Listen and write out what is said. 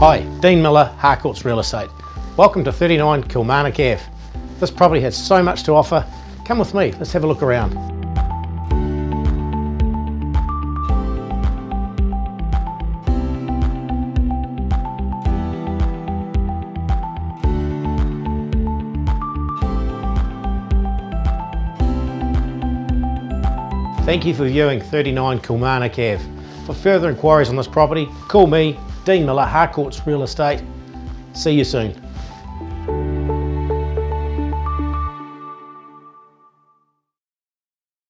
Hi, Dean Miller, Harcourts Real Estate. Welcome to 39 Kilmarnock Ave. This property has so much to offer. Come with me, let's have a look around. Thank you for viewing 39 Kilmarnock Ave. For further inquiries on this property, call me, Dean Miller, Harcourts Real Estate. See you soon.